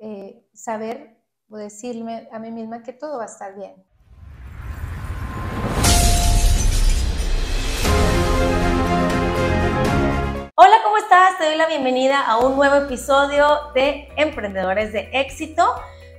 eh, saber o decirme a mí misma que todo va a estar bien. Hola, ¿cómo estás? Te doy la bienvenida a un nuevo episodio de Emprendedores de Éxito.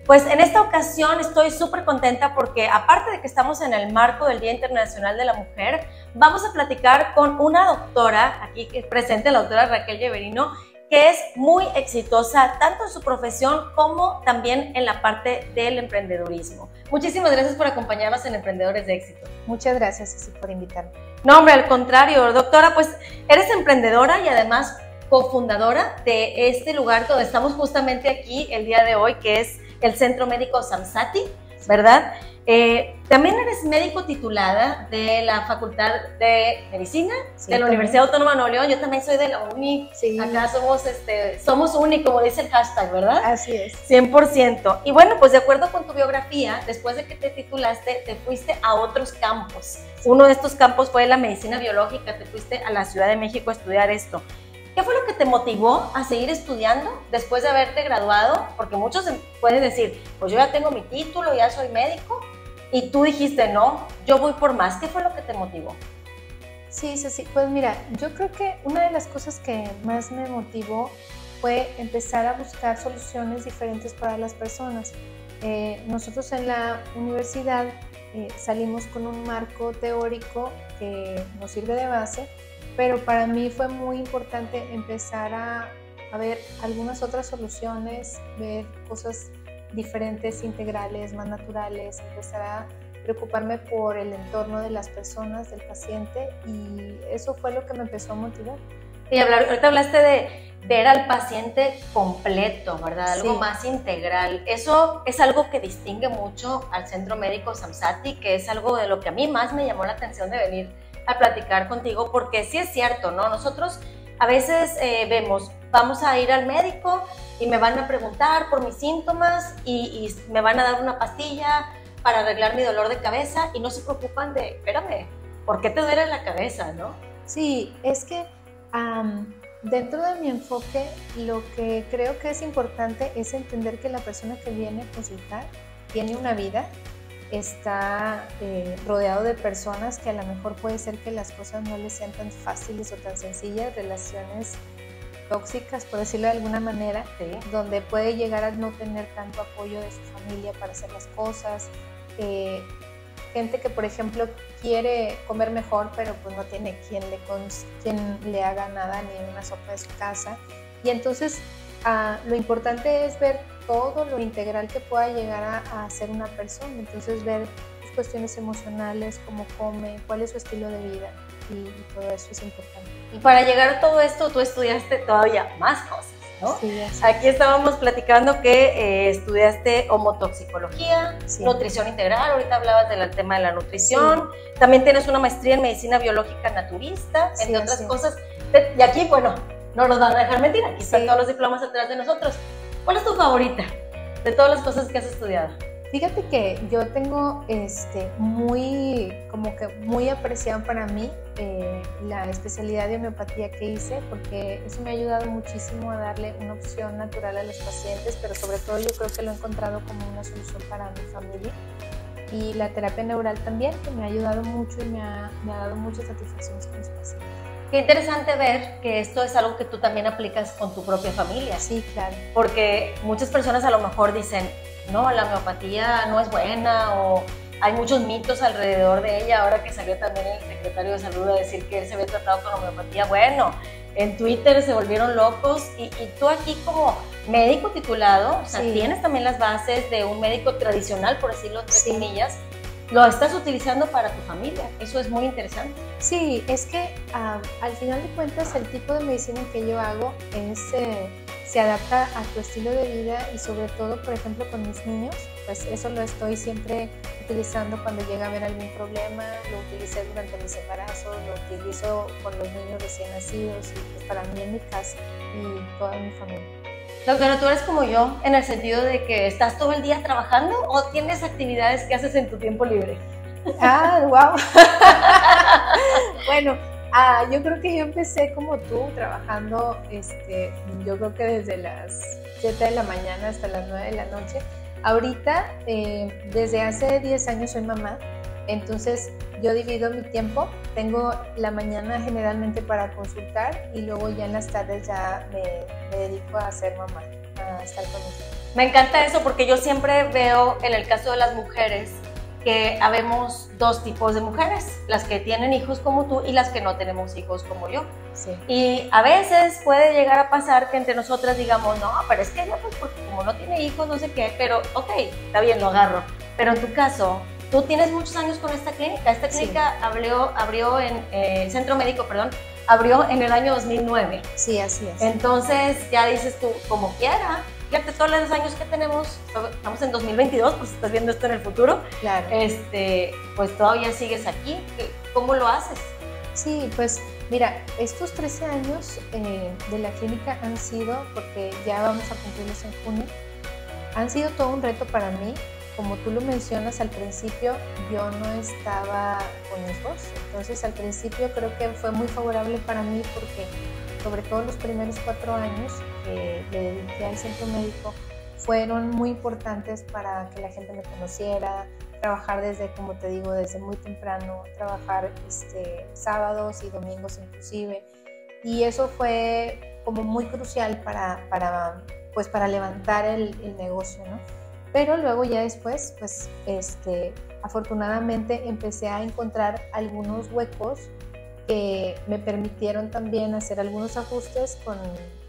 Pues en esta ocasión estoy súper contenta porque aparte de que estamos en el marco del Día Internacional de la Mujer, vamos a platicar con una doctora, aquí presente la doctora Raquel Lleverino, que es muy exitosa tanto en su profesión como también en la parte del emprendedurismo. Muchísimas gracias por acompañarnos en Emprendedores de Éxito. Muchas gracias, Ceci, por invitarme. No, hombre, al contrario, doctora, pues eres emprendedora y además cofundadora de este lugar donde estamos justamente aquí el día de hoy, que es el Centro Médico Samsati, ¿verdad? Eh, también eres médico titulada de la Facultad de Medicina de la Universidad Autónoma de Nuevo León. Yo también soy de la UNI. Sí. Acá somos, este, somos UNI, como dice el hashtag, ¿verdad? Así es. 100%. Y bueno, pues de acuerdo con tu biografía, después de que te titulaste, te fuiste a otros campos. Uno de estos campos fue la medicina biológica. Te fuiste a la Ciudad de México a estudiar esto. ¿Qué fue lo que te motivó a seguir estudiando después de haberte graduado? Porque muchos pueden decir, pues yo ya tengo mi título, ya soy médico, y tú dijiste, no, yo voy por más. ¿Qué fue lo que te motivó? Sí, sí, sí. Pues mira, yo creo que una de las cosas que más me motivó fue empezar a buscar soluciones diferentes para las personas. Eh, nosotros en la universidad eh, salimos con un marco teórico que nos sirve de base, pero para mí fue muy importante empezar a, a ver algunas otras soluciones, ver cosas diferentes, integrales, más naturales, empezar a preocuparme por el entorno de las personas, del paciente y eso fue lo que me empezó a motivar. Y hablar, ahorita hablaste de ver al paciente completo, ¿verdad? Algo más integral. Eso es algo que distingue mucho al Centro Médico Samsati, que es algo de lo que a mí más me llamó la atención de venir a platicar contigo, porque sí es cierto, ¿no? Nosotros a veces eh, vemos, vamos a ir al médico y me van a preguntar por mis síntomas y, me van a dar una pastilla para arreglar mi dolor de cabeza y no se preocupan de, espérame, ¿por qué te duele la cabeza, no? Sí, es que dentro de mi enfoque lo que creo que es importante es entender que la persona que viene a consultar tiene una vida, está eh, rodeado de personas que a lo mejor puede ser que las cosas no le sean tan fáciles o tan sencillas, relaciones tóxicas, por decirlo de alguna manera, donde puede llegar a no tener tanto apoyo de su familia para hacer las cosas. Eh, gente que, por ejemplo, quiere comer mejor, pero pues no tiene quien le, quien le haga nada ni una sopa de su casa. Y entonces ah, lo importante es ver todo lo integral que pueda llegar a, a ser una persona. Entonces ver cuestiones emocionales, cómo come, cuál es su estilo de vida y, todo eso es importante. Y para llegar a todo esto, tú estudiaste todavía más cosas. ¿no? Sí, Aquí estábamos platicando que eh, estudiaste homotoxicología, nutrición integral, ahorita hablabas del tema de la nutrición, también tienes una maestría en medicina biológica naturista, entre otras cosas. Y aquí, bueno, no nos van a dejar mentir, aquí están todos los diplomas atrás de nosotros. ¿Cuál es tu favorita de todas las cosas que has estudiado? Fíjate que yo tengo este, muy, como que muy apreciado para mí eh, la especialidad de homeopatía que hice, porque eso me ha ayudado muchísimo a darle una opción natural a los pacientes, pero sobre todo yo creo que lo he encontrado como una solución para mi familia. Y la terapia neural también, que me ha ayudado mucho y me ha, me ha dado muchas satisfacciones con los pacientes. Qué interesante ver que esto es algo que tú también aplicas con tu propia familia. Sí, claro. Porque muchas personas a lo mejor dicen, no, la homeopatía no es buena o hay muchos mitos alrededor de ella. Ahora que salió también el secretario de salud a decir que él se había tratado con homeopatía, bueno, en Twitter se volvieron locos y, tú aquí como médico titulado, o sea, tienes también las bases de un médico tradicional, por decirlo entre sí. comillas, lo estás utilizando para tu familia. Eso es muy interesante. Sí, es que ah, al final de cuentas el tipo de medicina que yo hago es... Eh, se adapta a tu estilo de vida y sobre todo, por ejemplo, con mis niños, pues eso lo estoy siempre utilizando cuando llega a haber algún problema, lo utilicé durante mis embarazos, lo utilizo con los niños recién nacidos y pues para mí en mi casa y toda mi familia. Doctora, tú eres como yo en el sentido de que estás todo el día trabajando o tienes actividades que haces en tu tiempo libre. Ah, wow. bueno, Ah, yo creo que yo empecé como tú, trabajando, este, yo creo que desde las 7 de la mañana hasta las 9 de la noche. Ahorita, eh, desde hace 10 años soy mamá, entonces yo divido mi tiempo. Tengo la mañana generalmente para consultar y luego ya en las tardes ya me, me dedico a ser mamá, a estar con mis hijos. Me encanta eso porque yo siempre veo en el caso de las mujeres que habemos dos tipos de mujeres, las que tienen hijos como tú y las que no tenemos hijos como yo. Sí. Y a veces puede llegar a pasar que entre nosotras digamos, no, pero es que ella, pues, porque como no tiene hijos, no sé qué, pero ok, está bien, lo agarro. Pero en tu caso, tú tienes muchos años con esta clínica. Esta clínica abrió, abrió en eh, centro médico, perdón, abrió en el año 2009. Sí, así es. Entonces ya dices tú, como quiera, fíjate todos los años que tenemos, estamos en 2022, pues estás viendo esto en el futuro, Claro. este, pues todavía sigues aquí, ¿cómo lo haces? Sí, pues mira, estos 13 años eh, de la clínica han sido, porque ya vamos a cumplirlos en junio, han sido todo un reto para mí. Como tú lo mencionas al principio, yo no estaba con hijos, entonces al principio creo que fue muy favorable para mí porque sobre todo los primeros cuatro años que le dediqué al centro médico fueron muy importantes para que la gente me conociera, trabajar desde, como te digo, desde muy temprano, trabajar este, sábados y domingos inclusive. Y eso fue como muy crucial para, para, pues, para levantar el, el negocio, ¿no? Pero luego ya después, pues este, afortunadamente empecé a encontrar algunos huecos que me permitieron también hacer algunos ajustes con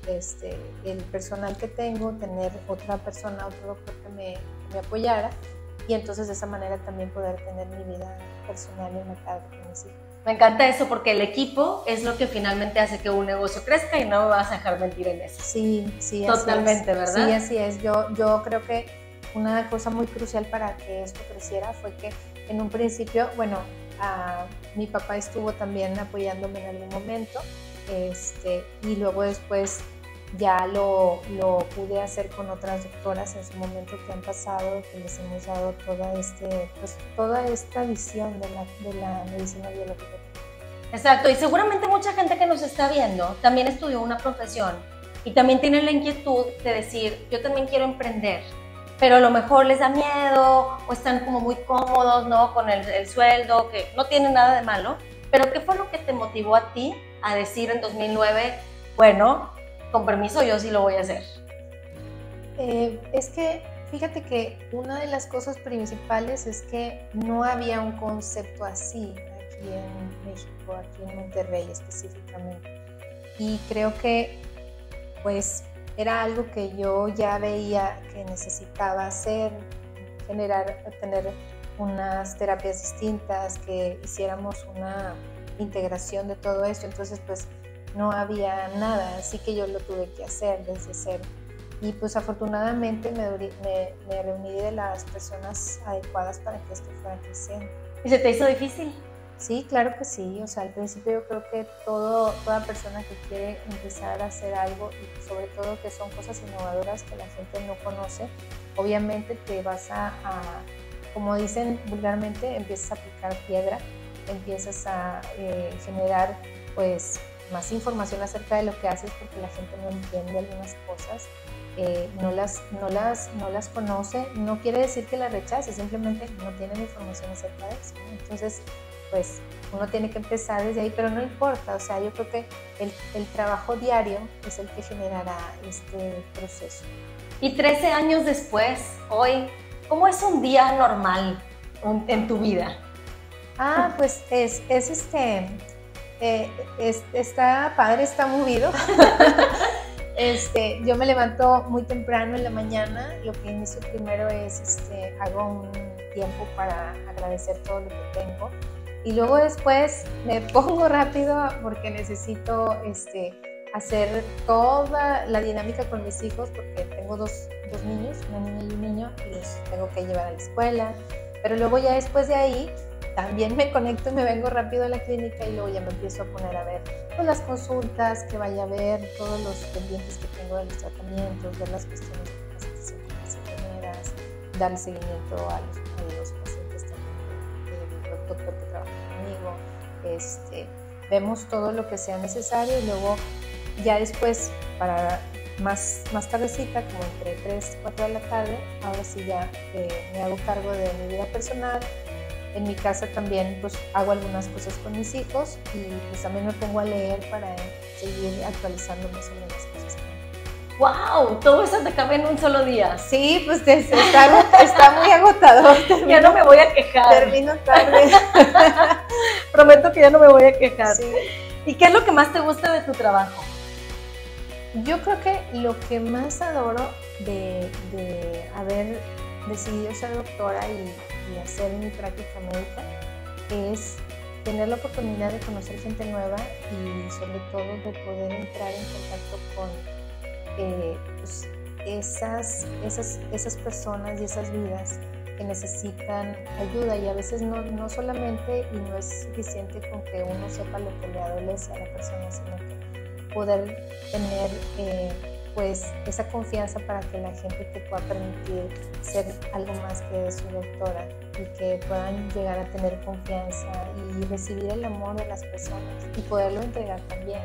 este, el personal que tengo, tener otra persona, otro doctor que me, me apoyara y entonces de esa manera también poder tener mi vida personal en la tarde con mis hijos. Me encanta eso porque el equipo es lo que finalmente hace que un negocio crezca y no me vas a dejar mentir en eso. Sí, sí, Totalmente, así es. ¿verdad? Sí, así es. Yo, yo creo que una cosa muy crucial para que esto creciera fue que en un principio, bueno, mi papá estuvo también apoyándome en algún momento este, y luego después ya lo, lo, pude hacer con otras doctoras en su momento que han pasado, que les hemos dado toda, este, pues, toda esta visión de la, de la medicina biológica. Exacto, y seguramente mucha gente que nos está viendo también estudió una profesión y también tiene la inquietud de decir, yo también quiero emprender, pero a lo mejor les da miedo o están como muy cómodos, ¿no? Con el, el sueldo, que no tiene nada de malo, pero ¿qué fue lo que te motivó a ti a decir en 2009, bueno, con permiso, yo sí lo voy a hacer? Eh, es que fíjate que una de las cosas principales es que no había un concepto así aquí en México, aquí en Monterrey específicamente. Y creo que pues era algo que yo ya veía que necesitaba hacer, generar, tener unas terapias distintas, que hiciéramos una integración de todo esto. Entonces pues no había nada, así que yo lo tuve que hacer desde cero. Y pues afortunadamente me, me, me, reuní de las personas adecuadas para que esto fuera creciendo. ¿Y se te hizo difícil? Sí, claro que sí. O sea, al principio yo creo que todo, toda persona que quiere empezar a hacer algo y sobre todo que son cosas innovadoras que la gente no conoce, obviamente te vas a, a como dicen vulgarmente, empiezas a picar piedra, empiezas a eh, generar pues más información acerca de lo que haces porque la gente no entiende algunas cosas, eh, no, las, no, las, no las conoce, no quiere decir que las rechace, simplemente no tienen información acerca de eso. Entonces, pues uno tiene que empezar desde ahí, pero no importa, o sea, yo creo que el, el trabajo diario es el que generará este proceso. Y 13 años después, hoy, ¿cómo es un día normal en tu vida? Ah, pues es, es este, eh, es, está padre, está movido. este, yo me levanto muy temprano en la mañana. Lo que inicio primero es, este, hago un tiempo para agradecer todo lo que tengo. Y luego después me pongo rápido porque necesito este, hacer toda la dinámica con mis hijos porque tengo dos, dos niños, una niña y un niño, y los tengo que llevar a la escuela. Pero luego ya después de ahí también me conecto y me vengo rápido a la clínica y luego ya me empiezo a poner a ver pues, las consultas que vaya a ver, todos los pendientes que tengo de los tratamientos, ver las cuestiones de capacitación con las enfermeras, darle seguimiento a los, pacientes también que trabaja conmigo, este, vemos todo lo que sea necesario y luego ya después para más, más tardecita, como entre 3, 4 de la tarde, ahora sí ya eh, me hago cargo de mi vida personal. En mi casa también pues hago algunas cosas con mis hijos y pues también me pongo a leer para seguir actualizándome sobre las cosas. ¡Wow! Todo eso te cabe en un solo día. Sí, pues está, está muy agotador. ya no me voy a quejar. Termino tarde. Prometo que ya no me voy a quejar. Sí. ¿Y qué es lo que más te gusta de tu trabajo? Yo creo que lo que más adoro de, haber decidido ser doctora y, hacer mi práctica médica es tener la oportunidad de conocer gente nueva y sobre todo de poder entrar en contacto con eh, pues, esas, esas, esas personas y esas vidas que necesitan ayuda y a veces no, no solamente y no es suficiente con que uno sepa lo que le adolece a la persona, sino que poder tener eh, pues esa confianza para que la gente te pueda permitir ser algo más que su doctora y que puedan llegar a tener confianza y recibir el amor de las personas y poderlo entregar también.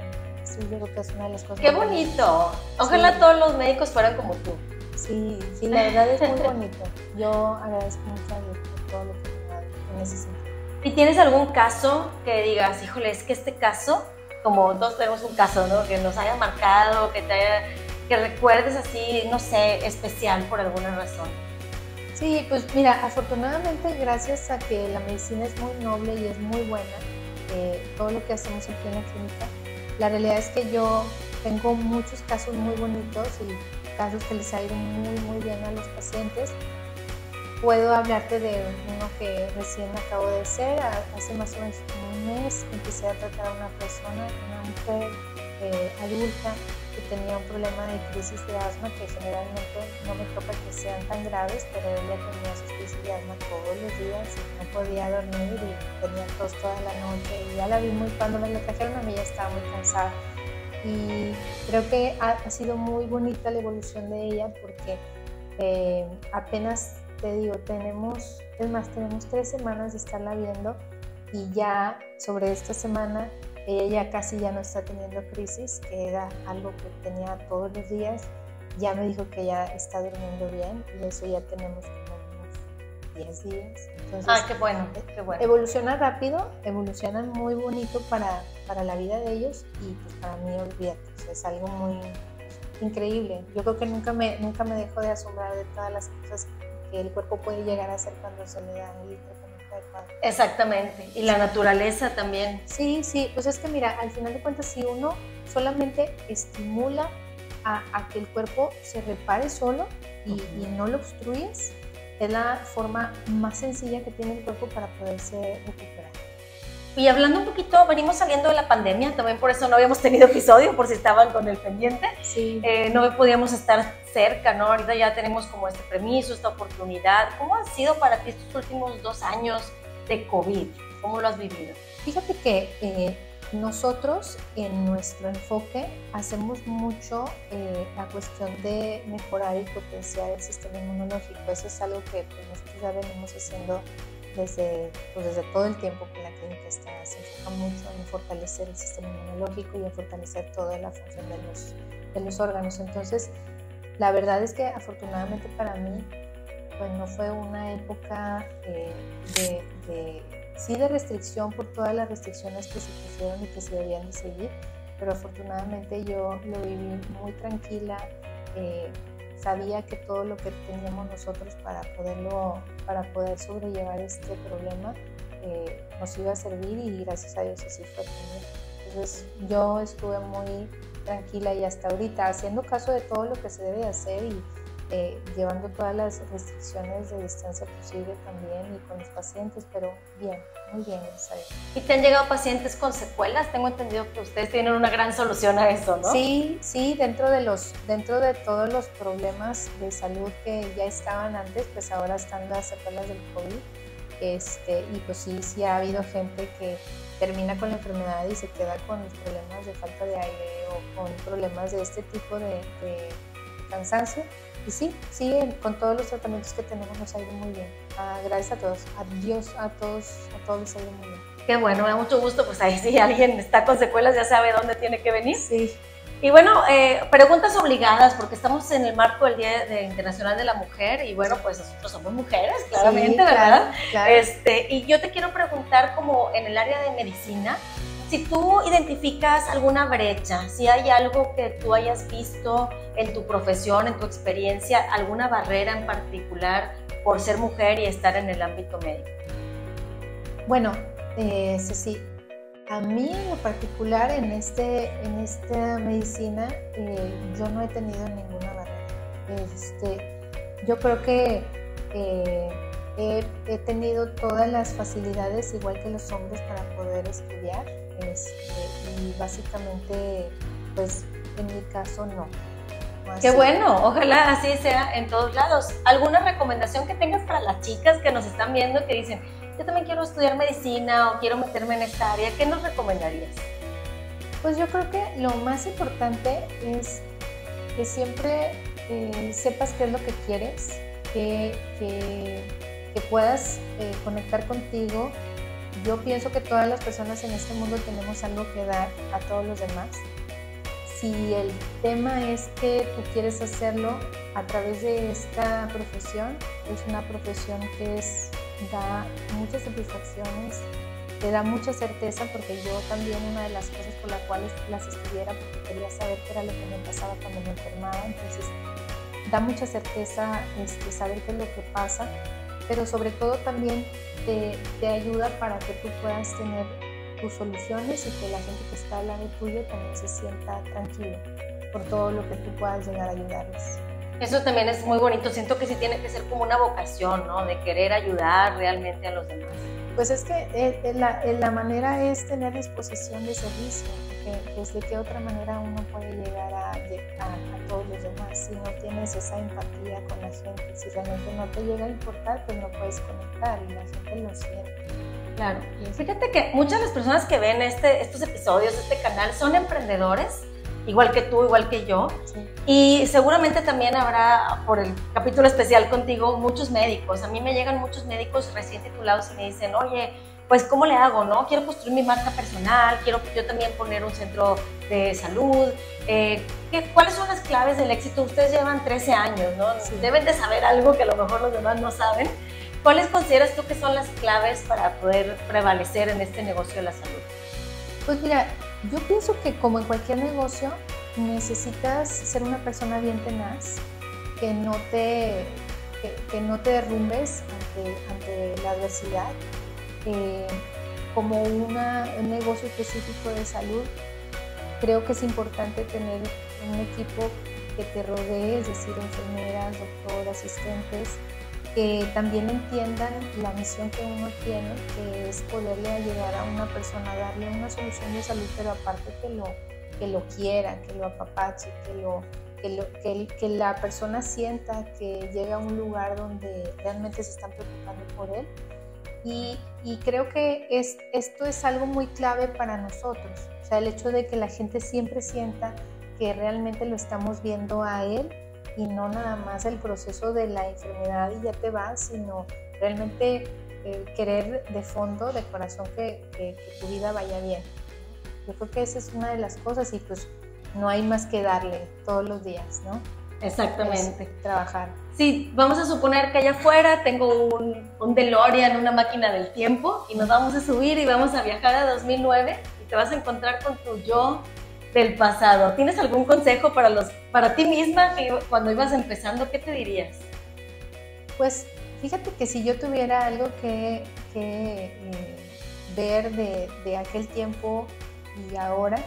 Sí, yo creo que es una de las cosas. ¡Qué bonito! Ojalá todos los médicos fueran como tú. Sí, sí, la verdad es muy bonito. Yo agradezco mucho a Dios por todo lo que me ha dado en ese sentido. ¿Y tienes algún caso que digas, híjole, es que este caso como todos tenemos un caso, ¿no? Que nos haya marcado, que te haya, que recuerdes así, no sé, especial por alguna razón. Sí, pues mira, afortunadamente gracias a que la medicina es muy noble y es muy buena, eh, todo lo que hacemos aquí en la clínica, la realidad es que yo tengo muchos casos muy bonitos y casos que les ha ido muy, muy bien a los pacientes Puedo hablarte de uno que recién acabo de hacer. Hace más o menos un mes empecé a tratar a una persona, una mujer eh, adulta que tenía un problema de crisis de asma que generalmente no me toca que sean tan graves, pero ella tenía sus crisis de asma todos los días y no podía dormir y tenía tos toda la noche y ya la vi muy cuando me la trajeron a mí ya estaba muy cansada. Y creo que ha, sido muy bonita la evolución de ella porque eh, apenas te digo, tenemos, es más, tenemos tres semanas de estarla viendo y ya sobre esta semana ella casi ya no está teniendo crisis, que era algo que tenía todos los días. Ya me dijo que ya está durmiendo bien y eso ya tenemos como unos 10 días. Entonces, ah, qué bueno, qué bueno. Evoluciona rápido, evoluciona muy bonito para, para la vida de ellos y pues para mí, olvídate, es algo muy increíble. Yo creo que nunca me, nunca me dejo de asombrar de todas las cosas que el cuerpo puede llegar a hacer cuando se le da el adecuado. Exactamente, y la naturaleza también. Sí, sí, pues es que mira, al final de cuentas, si uno solamente estimula a, que el cuerpo se repare solo y, y, no lo obstruyes, es la forma más sencilla que tiene el cuerpo para poderse recuperar. Y hablando un poquito, venimos saliendo de la pandemia, también por eso no habíamos tenido episodio, por si estaban con el pendiente. Sí. Eh, no podíamos estar cerca, ¿no? Ahorita ya tenemos como este permiso, esta oportunidad. ¿Cómo han sido para ti estos últimos dos años de COVID? ¿Cómo lo has vivido? Fíjate que eh, nosotros en nuestro enfoque hacemos mucho eh, la cuestión de mejorar y potenciar el sistema inmunológico. Eso es algo que pues, nosotros ya venimos haciendo desde, pues desde todo el tiempo que la clínica está, se enfoca mucho en fortalecer el sistema inmunológico y en fortalecer toda la función de los, de los órganos. Entonces, la verdad es que afortunadamente para mí, pues no fue una época eh, de, de, sí de restricción por todas las restricciones que se pusieron y que se debían de seguir, pero afortunadamente yo lo viví muy tranquila. Eh, sabía que todo lo que teníamos nosotros para poderlo, para poder sobrellevar este problema eh, nos iba a servir y gracias a Dios así fue. Entonces yo estuve muy tranquila y hasta ahorita haciendo caso de todo lo que se debe hacer y eh, llevando todas las restricciones de distancia posible también y con los pacientes, pero bien, muy bien, ¿Y te han llegado pacientes con secuelas? Tengo entendido que ustedes tienen una gran solución a eso, ¿no? Sí, sí, dentro de, los, dentro de todos los problemas de salud que ya estaban antes, pues ahora están las secuelas del COVID. Este, y pues sí, sí ha habido gente que termina con la enfermedad y se queda con los problemas de falta de aire o con problemas de este tipo de, de cansancio y sí, sí, con todos los tratamientos que tenemos nos ha ido muy bien. Ah, gracias a todos, a Dios, a todos, a todos les ha ido muy bien. Qué bueno, me da mucho gusto, pues ahí si alguien está con secuelas ya sabe dónde tiene que venir. Sí. Y bueno, eh, preguntas obligadas, porque estamos en el marco del Día de Internacional de la Mujer y bueno, pues nosotros somos mujeres, claramente, ¿verdad? Este, y yo te quiero preguntar como en el área de medicina, si tú identificas alguna brecha, si hay algo que tú hayas visto en tu profesión, en tu experiencia, alguna barrera en particular por ser mujer y estar en el ámbito médico. Bueno, eh, sí, a mí en lo particular en, este, en esta medicina eh, yo no he tenido ninguna barrera. Este, yo creo que he, tenido todas las facilidades, igual que los hombres, para poder estudiar. Este, y básicamente, pues en mi caso no. Qué bueno, ojalá así sea en todos lados. ¿Alguna recomendación que tengas para las chicas que nos están viendo que dicen, yo también quiero estudiar medicina o quiero meterme en esta área, ¿qué nos recomendarías? Pues yo creo que lo más importante es que siempre eh, sepas qué es lo que quieres, que, que, puedas eh, conectar contigo. Yo pienso que todas las personas en este mundo tenemos algo que dar a todos los demás. Si el tema es que tú quieres hacerlo a través de esta profesión, es una profesión que es da muchas satisfacciones, te da mucha certeza, porque yo también una de las cosas por las cuales las estudiara, porque quería saber qué era lo que me pasaba cuando me enfermaba, entonces da mucha certeza este, saber qué es lo que pasa, pero sobre todo también te, ayuda para que tú puedas tener tus soluciones y que la gente que está al lado tuyo también se sienta tranquila por todo lo que tú puedas llegar a ayudarles. Eso también es muy bonito. Siento que sí tiene que ser como una vocación, ¿no? De querer ayudar realmente a los demás. Pues es que eh, eh, la, eh, la manera es tener disposición de servicio, porque pues de qué otra manera uno puede llegar a, a, todos los demás si no tienes esa empatía con la gente. Si realmente no te llega a importar, pues no puedes conectar y la gente lo siente. Claro. Fíjate que muchas de las personas que ven este, estos episodios, este canal, son emprendedores igual que tú, igual que yo. Y seguramente también habrá, por el capítulo especial contigo, muchos médicos. A mí me llegan muchos médicos recién titulados y me dicen, oye, pues ¿cómo le hago? no? Quiero construir mi marca personal, quiero yo también poner un centro de salud. Eh, ¿qué, ¿Cuáles son las claves del éxito? Ustedes llevan 13 años, ¿no? Deben de saber algo que a lo mejor los demás no saben. ¿Cuáles consideras tú que son las claves para poder prevalecer en este negocio de la salud? Pues mira, yo pienso que como en cualquier negocio, necesitas ser una persona bien tenaz, que no te, que, no te derrumbes ante, la adversidad. Eh, como un negocio específico de salud, creo que es importante tener un equipo que te rodee, es decir, enfermeras, doctores, asistentes, que también entiendan la misión que uno tiene, que es poderle ayudar a una persona, darle una solución de salud, pero aparte que lo, que lo quiera, que lo apapache, que, lo, que, la persona sienta que llega a un lugar donde realmente se están preocupando por él. Y, y creo que es, esto es algo muy clave para nosotros, o sea, el hecho de que la gente siempre sienta que realmente lo estamos viendo a él y no nada más el proceso de la enfermedad y ya te vas, sino realmente eh, querer de fondo, de corazón, que, que, tu vida vaya bien. Yo creo que esa es una de las cosas y pues no hay más que darle todos los días, ¿no? Exactamente. trabajar. Sí, vamos a suponer que allá afuera tengo un, un DeLorean, una máquina del tiempo, y nos vamos a subir y vamos a viajar a 2009 y te vas a encontrar con tu yo del pasado. ¿Tienes algún consejo para, los, para ti misma cuando ibas empezando? ¿Qué te dirías? Pues fíjate que si yo tuviera algo que, eh, ver de, aquel tiempo y ahora,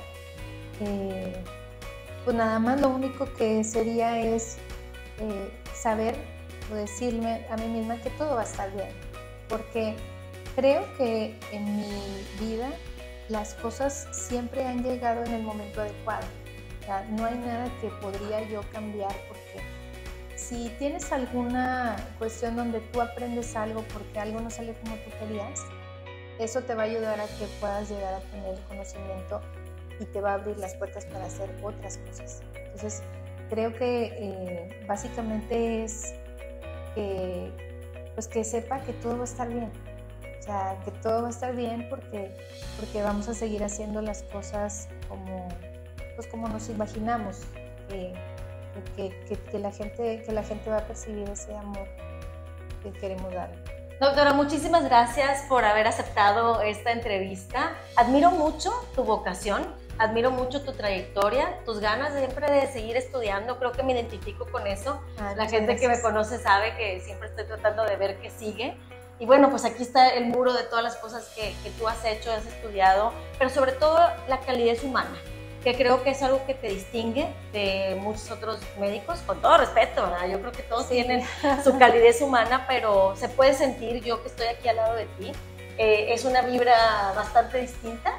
eh, pues nada más lo único que sería es eh, saber o decirme a mí misma que todo va a estar bien. Porque creo que en mi vida las cosas siempre han llegado en el momento adecuado. no hay nada que podría yo cambiar porque si tienes alguna cuestión donde tú aprendes algo porque algo no sale como tú querías, eso te va a ayudar a que puedas llegar a tener conocimiento y te va a abrir las puertas para hacer otras cosas. Entonces, creo que eh, básicamente es que, pues que sepa que todo va a estar bien, O sea, que todo va a estar bien porque, porque vamos a seguir haciendo las cosas como, pues como nos imaginamos que, que, que, la gente, que la gente va a percibir ese amor que queremos dar. Doctora, muchísimas gracias por haber aceptado esta entrevista. Admiro mucho tu vocación, admiro mucho tu trayectoria, tus ganas siempre de seguir estudiando. Creo que me identifico con eso. la gente que me conoce sabe que siempre estoy tratando de ver qué sigue. Y bueno, pues aquí está el muro de todas las cosas que, que tú has hecho, has estudiado, pero sobre todo la calidez humana que creo que es algo que te distingue de muchos otros médicos, con todo respeto, ¿verdad? Yo creo que todos tienen su calidez humana, pero se puede sentir, yo que estoy aquí al lado de ti, eh, es una vibra bastante distinta.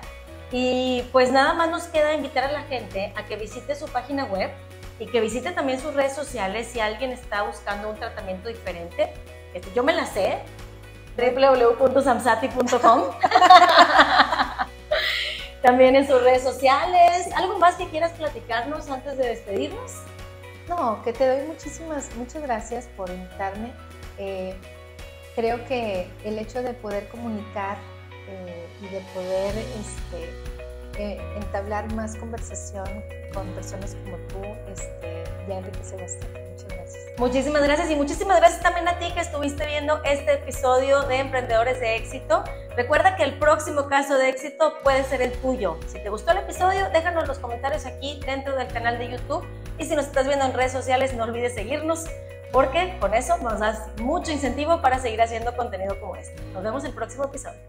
Y pues nada más nos queda invitar a la gente a que visite su página web y que visite también sus redes sociales si alguien está buscando un tratamiento diferente. Este, yo me la sé, www.samsati.com. también en sus redes sociales. ¿Algo más que quieras platicarnos antes de despedirnos? No, que te doy muchísimas, muchas gracias por invitarme. Eh, creo que el hecho de poder comunicar eh, y de poder este, eh, entablar más conversación con personas como tú este, ya enriquece bastante. Muchas gracias. Muchísimas gracias y muchísimas gracias también a ti que estuviste viendo este episodio de Emprendedores de Éxito. Recuerda que el próximo caso de éxito puede ser el tuyo. Si te gustó el episodio, déjanos los comentarios aquí dentro del canal de YouTube. Y si nos estás viendo en redes sociales, no olvides seguirnos porque con eso nos das mucho incentivo para seguir haciendo contenido como este. Nos vemos el próximo episodio.